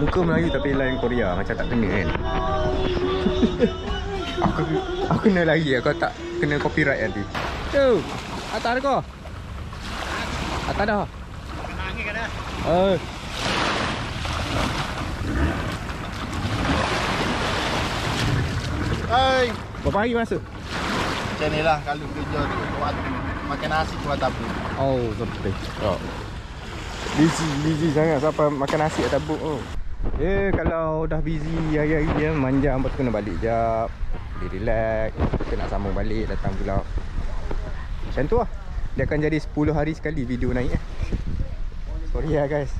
Muka Melayu tapi lain Korea Macam tak kena kan Aku aku kena lagi Aku tak kena copyright nanti Tu Atas ada kau Atas dah angin kan dah. Eh Hai. Berapa hari masuk? Macam ni lah kalau kerja tu waktu makan nasi atau apa. Oh sampai oh. Busy Busy sangat Sampai makan nasi atas boat oh. Ya kalau dah busy hari-hari dia Manjang lepas tu kena balik jap. Dia relax. Kita nak sambung balik Datang pula. Macam tu lah. Dia akan jadi 10 hari sekali video naik eh. Sorry lah guys.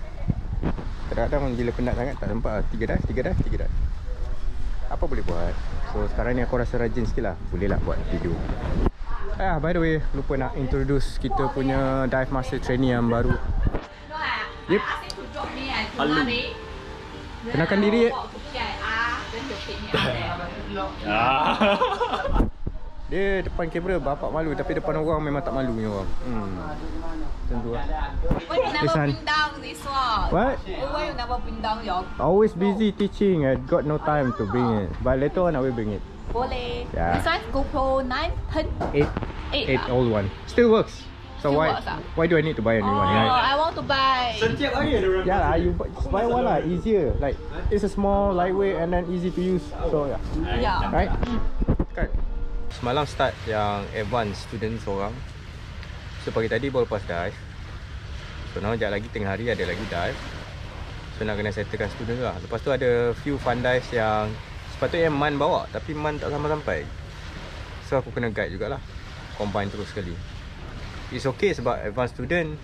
Kadang-kadang bila penat sangat Tak sempat lah 3 dah 3 dah 3 dah Apa boleh buat? So sekarang ni aku rasa rajin sikit lah. Boleh lah buat video Ah, by the way, lupa nak introduce kita punya dive master trainee yang baru. Yep. Hello. Kenalkan diri. Dia depan kamera bapak malu tapi depan orang memang tak malu punya orang. Hmm. Macam tu lah. Why you never Listen. bring down this one? What? Why you never bring down your Always busy teaching. I got no time to bring it. But later on I will bring it. boleh? Yeah. This one GoPro 9, 10, 8 8 8 ah? old one. Still works. So Still why works ah? why do I need to buy a new Oh, one? Right? I want to buy. Setiap hari ada orang Yeah, lah, you buy, just buy one lah, easier. Like it's a small, lightweight and then easy to use. So yeah. Yeah. Right? Kan? Semalam start yang advance student seorang. So pagi tadi baru lepas dive. So now sekejap lagi tengah hari ada lagi dive. So nak kena settlekan student tu lah. Lepas tu ada few fun dives yang sepatutnya Man bawa tapi Man tak sampai-sampai. So aku kena guide jugalah. Combine terus sekali. It's okay sebab advance student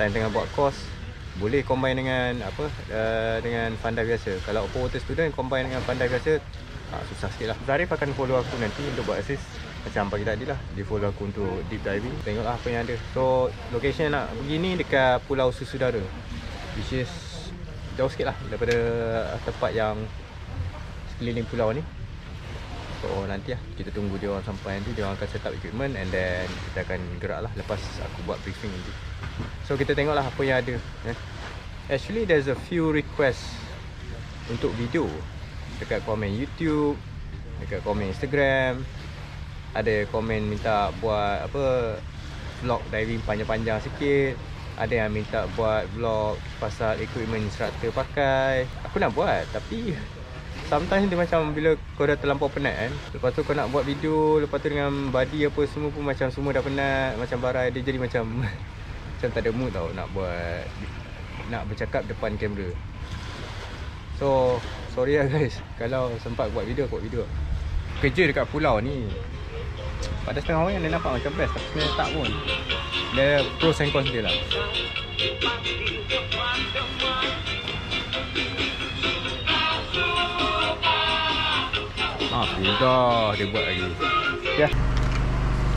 time tengah buat course boleh combine dengan apa uh, dengan fun dive biasa. Kalau open water student combine dengan fun dive biasa ah, susah sikit lah. Zarif akan follow aku nanti untuk buat assist macam pagi tadi lah dia follow aku untuk deep diving tengoklah apa yang ada so location nak pergi ni dekat pulau Susudara which is jauh sikit lah daripada tempat yang sekeliling pulau ni So nanti lah kita tunggu dia orang sampai nanti dia orang akan set up equipment and then kita akan gerak lah lepas aku buat briefing nanti. So kita tengok lah apa yang ada. Eh. Actually there's a few requests untuk video dekat komen YouTube, dekat komen Instagram. Ada komen minta buat apa vlog diving panjang-panjang sikit. Ada yang minta buat vlog pasal equipment instructor pakai. Aku nak buat tapi sometimes dia macam bila kau dah terlampau penat kan Lepas tu kau nak buat video Lepas tu dengan body apa semua pun macam semua dah penat Macam barai dia jadi macam Macam tak ada mood tau nak buat Nak bercakap depan kamera So sorry lah guys Kalau sempat buat video buat video Kerja dekat pulau ni Pada setengah orang dia nampak macam best Tapi sebenarnya tak pun Dia pros and cons dia lah Ah, sudah dia buat lagi. Yeah.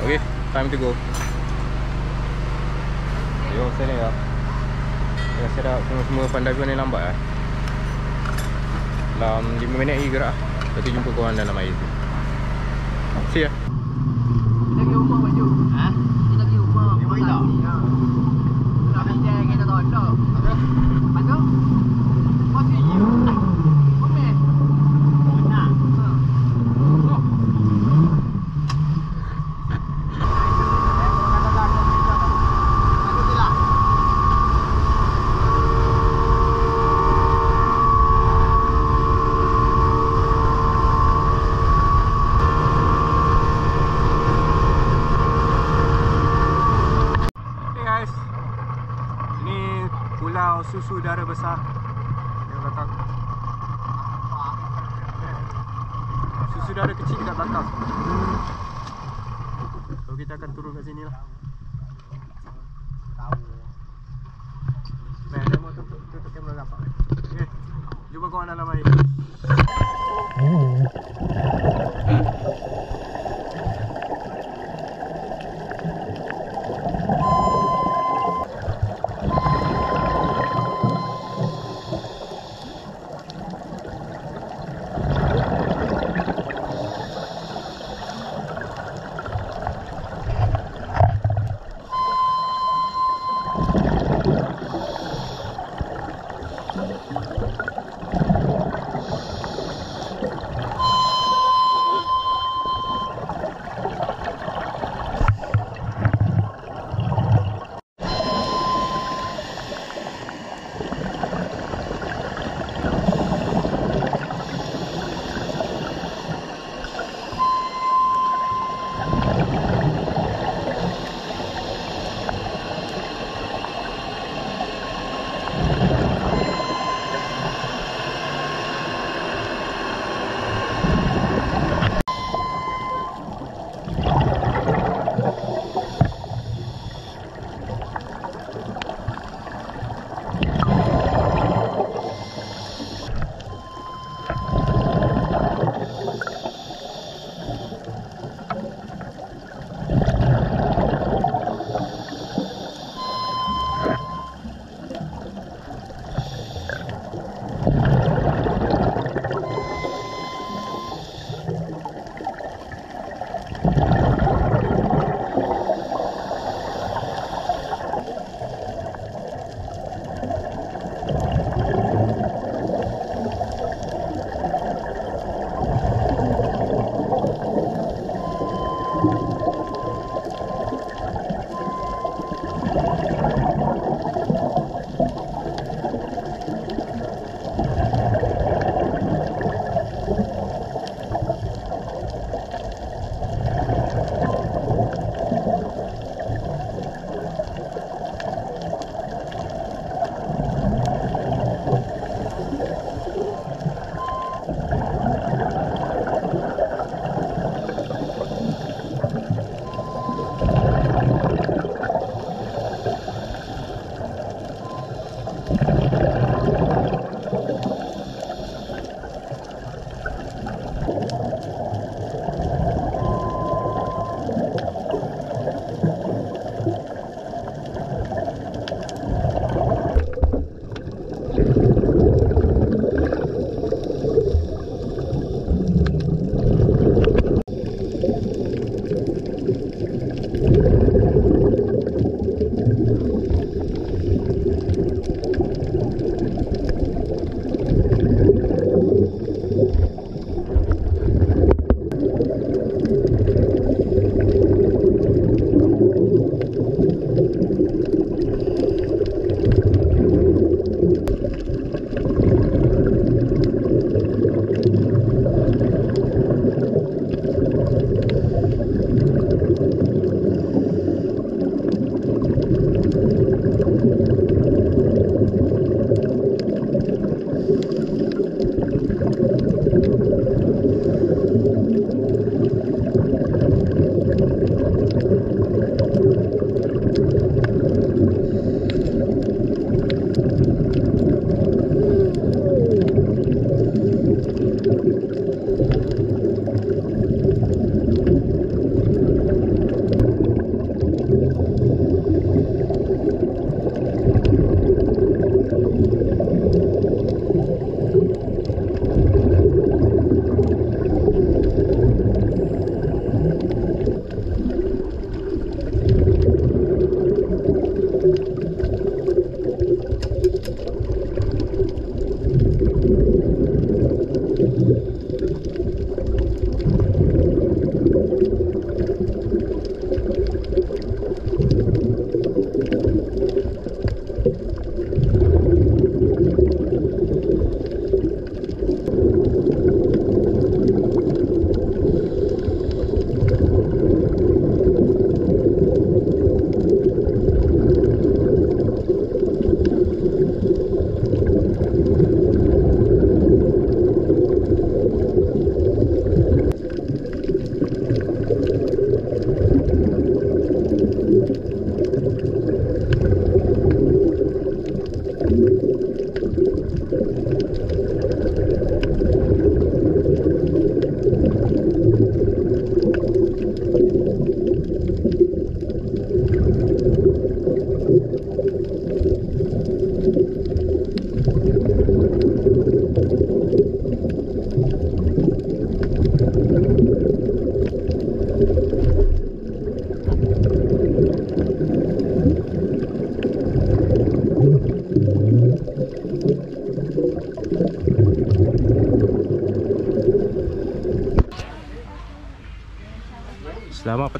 Okay, time to go. Yo, sini ya. Ya, set up semua-semua pandai ni lambat lah. Dalam 5 minit lagi gerak. Lepas tu jumpa korang dalam air tu. See ya. Kita pergi rumah baju. Ha? Kita pergi rumah. Dia bagi tak? Nak pinjam kereta tolak. Lepas tu? Masih you. Komen. Oh, nak. Ha. Oh. Hey guys. Ini pulau susu dara besar. Yang belakang. Susu dara kecil dekat belakang. So kita akan turun kat sini lah. Man, dia mau tutup, kamera rapat. Okay. Jumpa korang dalam air. Selamat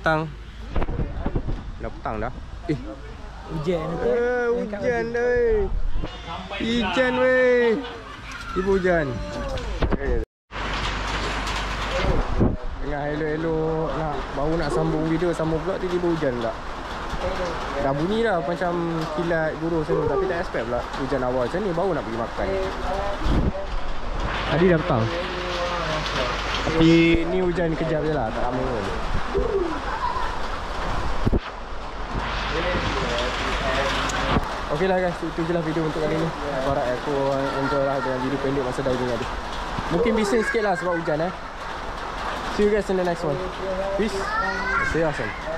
petang. Dah petang dah. Eh, Hujan tu. eh hujan oi. Hujan weh. Ibu hujan. Tengah elok-elok nak baru nak sambung video sambung vlog tiba-tiba hujan pula. Dah bunyi dah macam kilat guru sana tapi tak expect pula hujan awal macam ni baru nak pergi makan. Tadi dah petang. Tapi ni hujan kejap je lah, tak lama pun. Okay lah guys, itu je lah video untuk kali ni. Aku harap aku enjoy lah dengan video pendek masa diving tadi. Mungkin bising sikit lah sebab hujan eh. See you guys in the next one. Peace. Stay awesome